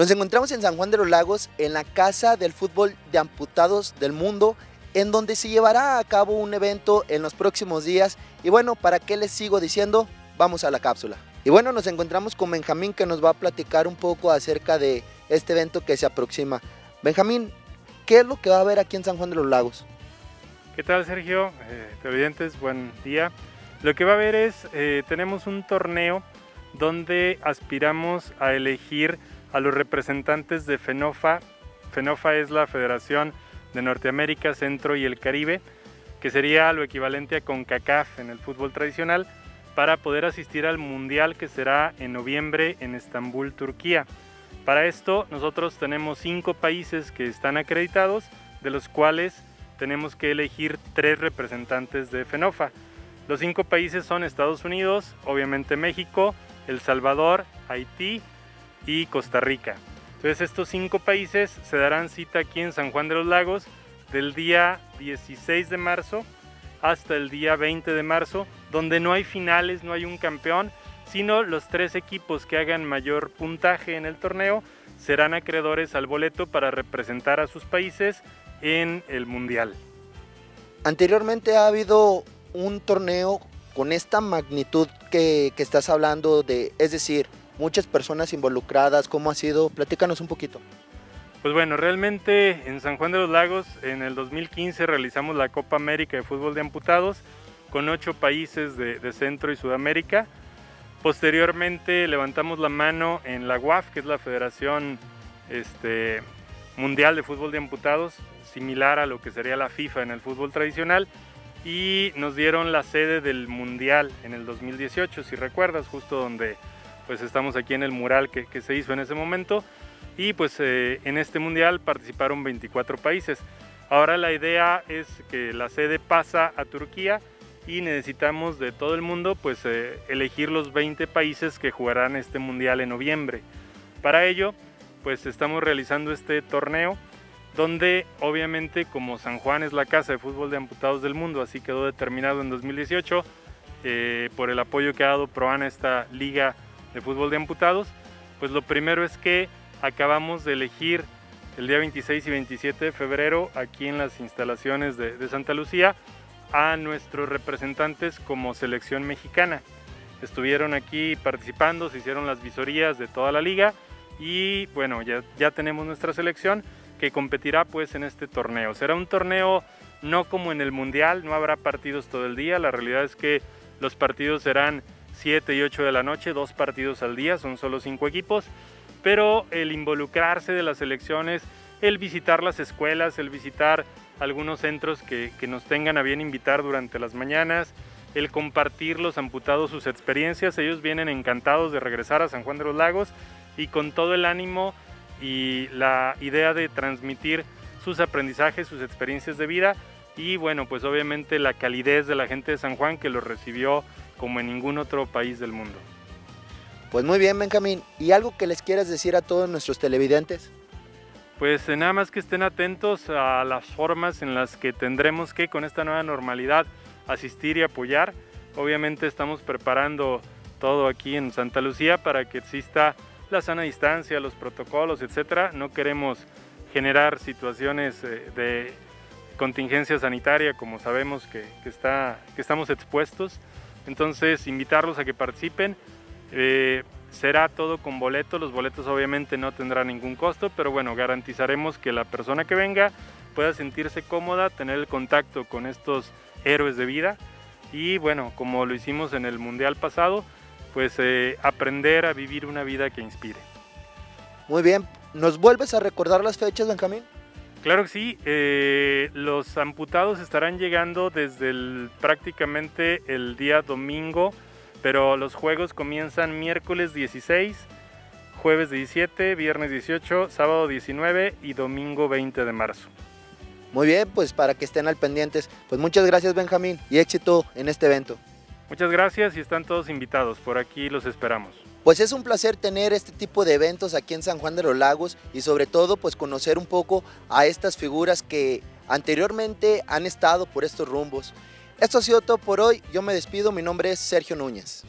Nos encontramos en San Juan de los Lagos, en la Casa del Fútbol de Amputados del Mundo, en donde se llevará a cabo un evento en los próximos días. Y bueno, ¿para qué les sigo diciendo? Vamos a la cápsula. Y bueno, nos encontramos con Benjamín que nos va a platicar un poco acerca de este evento que se aproxima. Benjamín, ¿qué es lo que va a haber aquí en San Juan de los Lagos? ¿Qué tal Sergio? Eh, televidentes, buen día. Lo que va a haber es, eh, tenemos un torneo donde aspiramos a elegir a los representantes de FENOFA. FENOFA es la Federación de Norteamérica, Centro y el Caribe, que sería lo equivalente a CONCACAF en el fútbol tradicional, para poder asistir al Mundial que será en noviembre en Estambul, Turquía. Para esto nosotros tenemos cinco países que están acreditados, de los cuales tenemos que elegir tres representantes de FENOFA. Los cinco países son Estados Unidos, obviamente México, El Salvador, Haití y Costa Rica. Entonces estos cinco países se darán cita aquí en San Juan de los Lagos del día 16 de marzo hasta el día 20 de marzo, donde no hay finales, no hay un campeón, sino los tres equipos que hagan mayor puntaje en el torneo serán acreedores al boleto para representar a sus países en el Mundial. Anteriormente ha habido un torneo con esta magnitud que, que estás hablando de, es decir, muchas personas involucradas, ¿cómo ha sido? Platícanos un poquito. Pues bueno, realmente en San Juan de los Lagos en el 2015 realizamos la Copa América de Fútbol de Amputados con ocho países de, Centro y Sudamérica. Posteriormente levantamos la mano en la UAF, que es la Federación este, Mundial de Fútbol de Amputados, similar a lo que sería la FIFA en el fútbol tradicional, y nos dieron la sede del Mundial en el 2018, si recuerdas, justo donde pues estamos aquí en el mural que, se hizo en ese momento y pues eh, en este mundial participaron 24 países. Ahora la idea es que la sede pasa a Turquía y necesitamos de todo el mundo pues eh, elegir los 20 países que jugarán este mundial en noviembre. Para ello pues estamos realizando este torneo donde obviamente como San Juan es la casa de fútbol de amputados del mundo, así quedó determinado en 2018 eh, por el apoyo que ha dado Proana esta liga de fútbol de amputados, pues lo primero es que acabamos de elegir el día 26 y 27 de febrero aquí en las instalaciones de, Santa Lucía a nuestros representantes como selección mexicana. Estuvieron aquí participando, se hicieron las visorías de toda la liga y bueno, ya, ya tenemos nuestra selección que competirá pues en este torneo. Será un torneo no como en el Mundial, no habrá partidos todo el día, la realidad es que los partidos serán 7 y 8 de la noche, dos partidos al día, son solo cinco equipos, pero el involucrarse de las elecciones, el visitar las escuelas, el visitar algunos centros que, nos tengan a bien invitar durante las mañanas, el compartir los amputados sus experiencias, ellos vienen encantados de regresar a San Juan de los Lagos y con todo el ánimo y la idea de transmitir sus aprendizajes, sus experiencias de vida y bueno, pues obviamente la calidez de la gente de San Juan que los recibió como en ningún otro país del mundo. Pues muy bien, Benjamín. ¿Y algo que les quieras decir a todos nuestros televidentes? Pues eh, nada más que estén atentos a las formas en las que tendremos que con esta nueva normalidad asistir y apoyar. Obviamente estamos preparando todo aquí en Santa Lucía para que exista la sana distancia, los protocolos, etcétera. No queremos generar situaciones eh, de contingencia sanitaria como sabemos que, está, que estamos expuestos. Entonces, invitarlos a que participen. Eh, será todo con boletos, los boletos obviamente no tendrán ningún costo, pero bueno, garantizaremos que la persona que venga pueda sentirse cómoda, tener el contacto con estos héroes de vida y bueno, como lo hicimos en el Mundial pasado, pues eh, aprender a vivir una vida que inspire. Muy bien, ¿nos vuelves a recordar las fechas, Benjamín? Claro que sí, eh, los amputados estarán llegando desde prácticamente el día domingo, pero los juegos comienzan miércoles 16, jueves 17, viernes 18, sábado 19 y domingo 20 de marzo. Muy bien, pues para que estén al pendientes. Pues muchas gracias Benjamín y éxito en este evento. Muchas gracias y están todos invitados, por aquí los esperamos. Pues es un placer tener este tipo de eventos aquí en San Juan de los Lagos y sobre todo pues conocer un poco a estas figuras que anteriormente han estado por estos rumbos. Esto ha sido todo por hoy, yo me despido, mi nombre es Sergio Núñez.